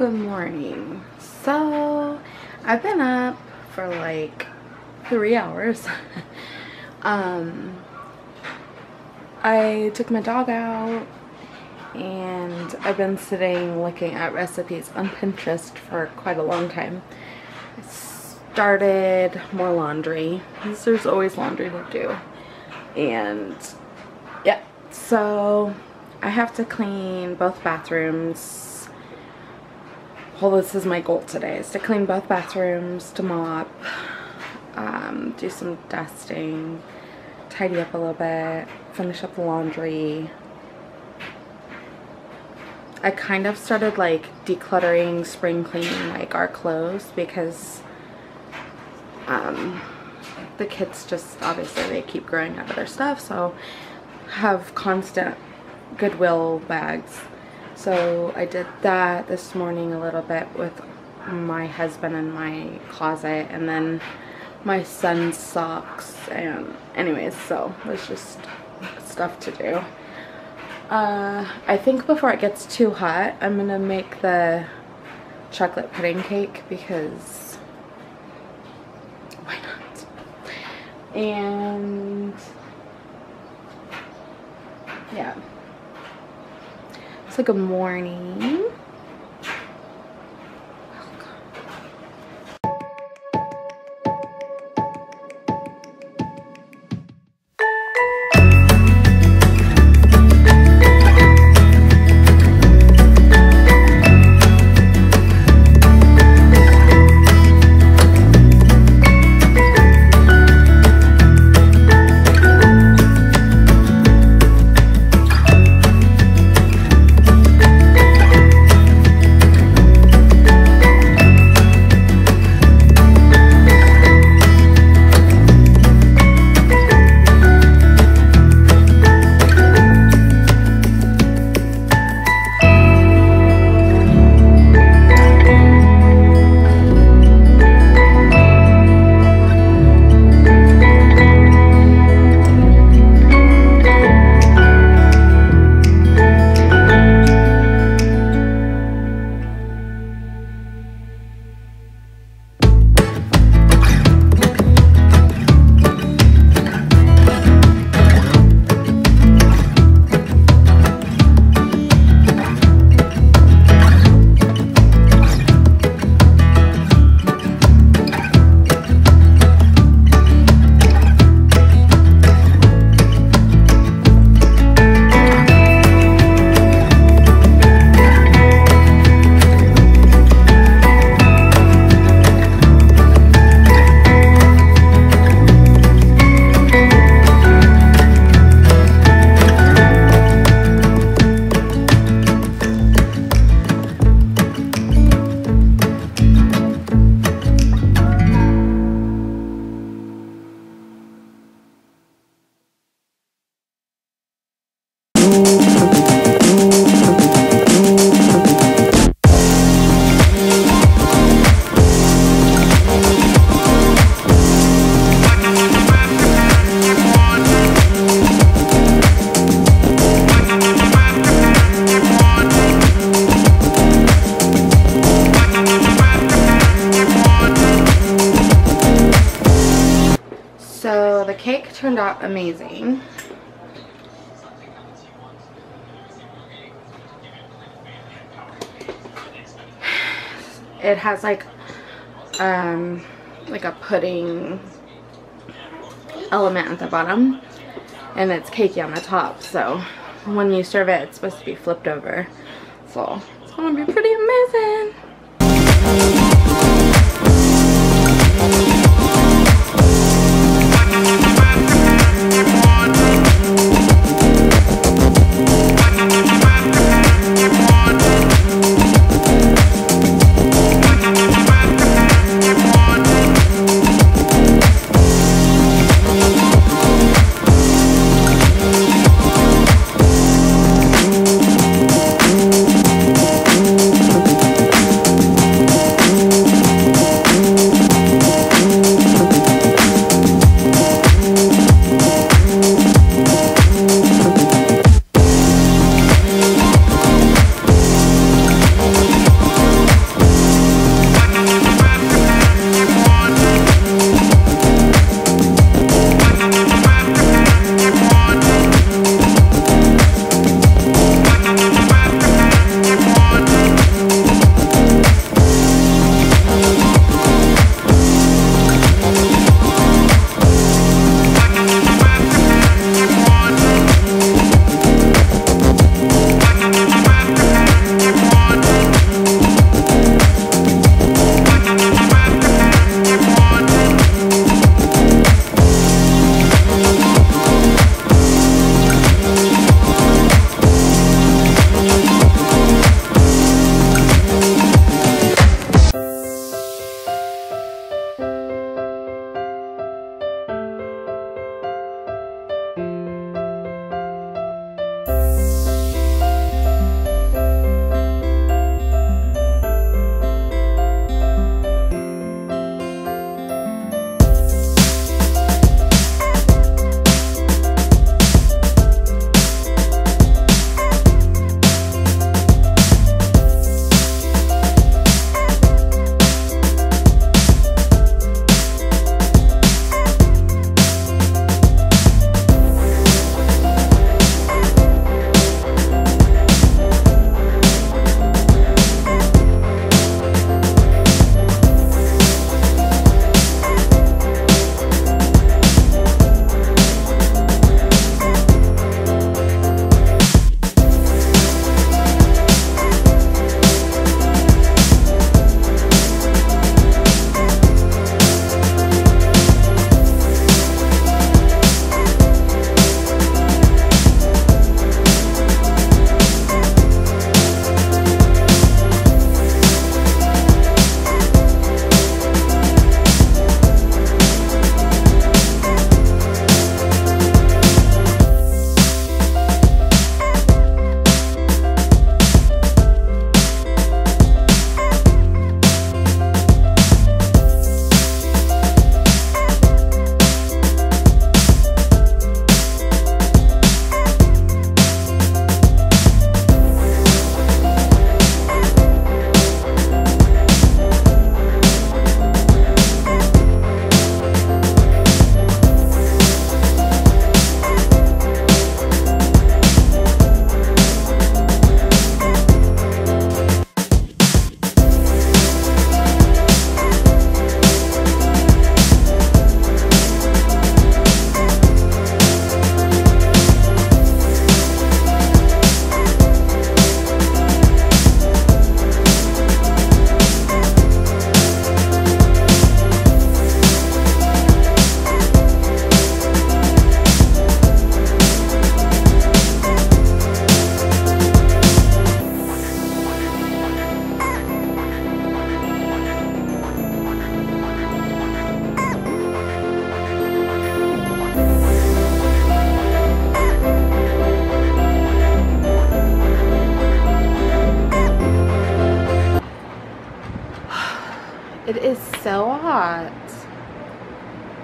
Good morning. So, I've been up for like three hours. um, I took my dog out and I've been sitting looking at recipes on Pinterest for quite a long time. I started more laundry because there's always laundry to do. And yeah, so I have to clean both bathrooms. Well, this is my goal today, is to clean both bathrooms, to mop, um, do some dusting, tidy up a little bit, finish up the laundry. I kind of started like decluttering, spring cleaning like our clothes because um, the kids just obviously they keep growing out of their stuff so have constant Goodwill bags. So I did that this morning a little bit with my husband in my closet and then my son's socks and anyways so it's just stuff to do. Uh, I think before it gets too hot I'm gonna make the chocolate pudding cake because why not? And yeah. So good morning. Amazing. It has like um like a pudding element at the bottom and it's cakey on the top so when you serve it it's supposed to be flipped over so it's gonna be pretty amazing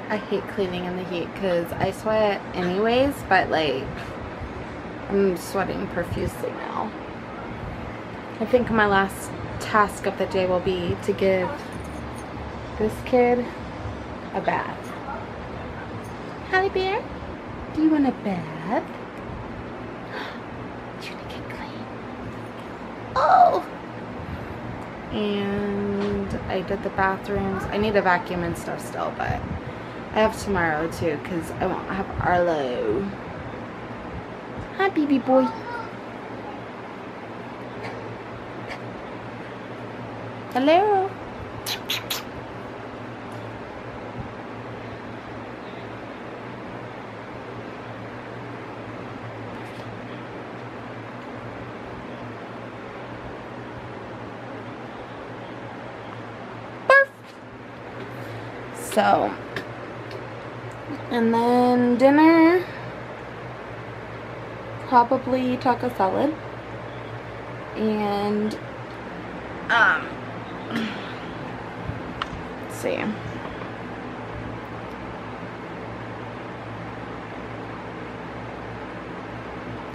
I hate cleaning in the heat because I sweat anyways, but like, I'm sweating profusely now. I think my last task of the day will be to give this kid a bath. Halle Bear, do you want a bath? Do you want to get clean? Oh! And I did the bathrooms. I need to vacuum and stuff still, but I have tomorrow too because I won't have Arlo. Hi, baby boy. Hello. So, and then dinner, probably taco salad. And, um, let's see.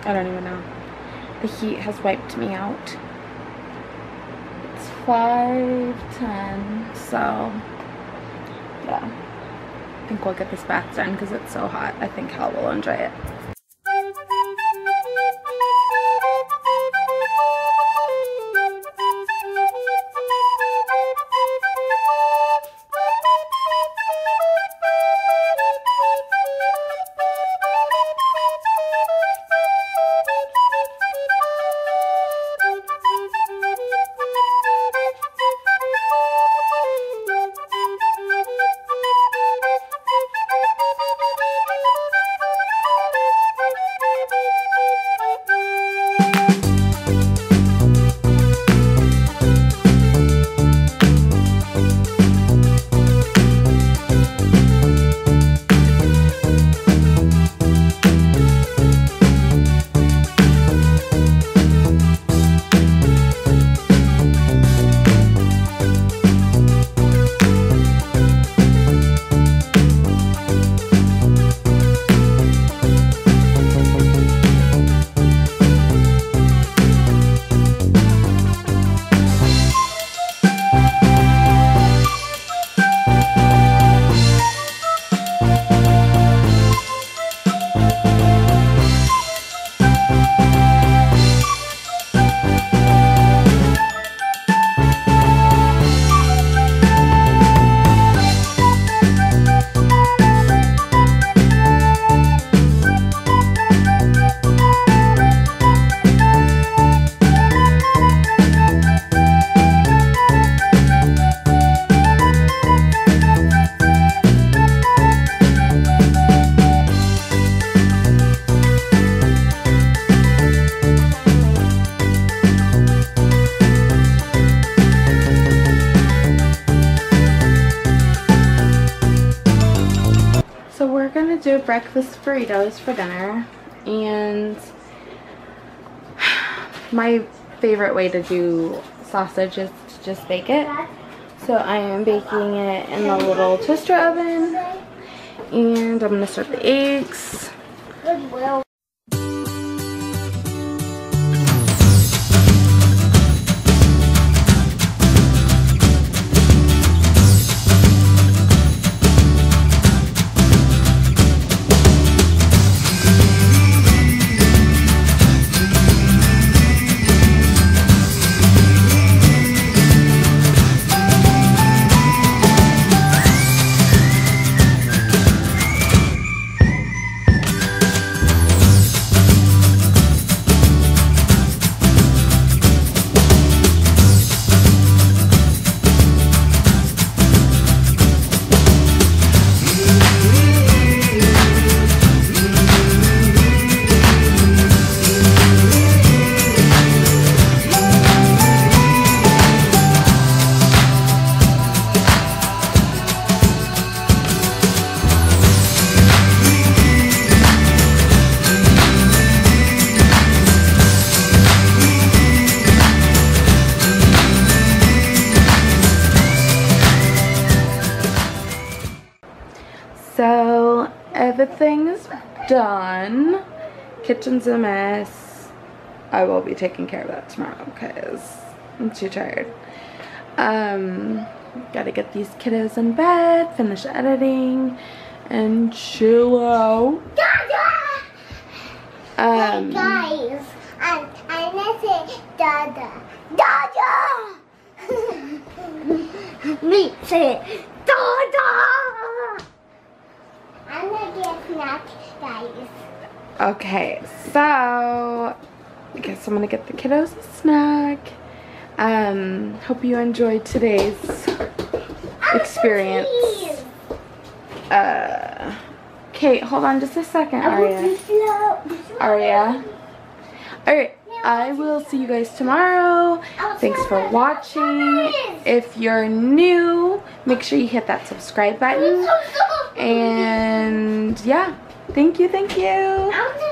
I don't even know. The heat has wiped me out. It's 5.10, so yeah. Think we'll get this bath done because it's so hot. I think Hal will enjoy it. Do breakfast burritos for dinner and my favorite way to do sausage is to just bake it. So I am baking it in the little toaster oven and I'm going to start the eggs. Done. Kitchen's a mess. I will be taking care of that tomorrow because I'm too tired. Um, gotta get these kiddos in bed, finish editing, and chill out. Um, hey guys, I'm, I'm gonna say Dada. Dada! Me say Dada! I'm gonna get snacks, guys. Okay, so I guess I'm gonna get the kiddos a snack. Um, hope you enjoyed today's experience. Uh, Kate, hold on just a second, Aria. Aria. Alright, I will see you guys tomorrow. Thanks for watching. If you're new, make sure you hit that subscribe button. And yeah, thank you, thank you.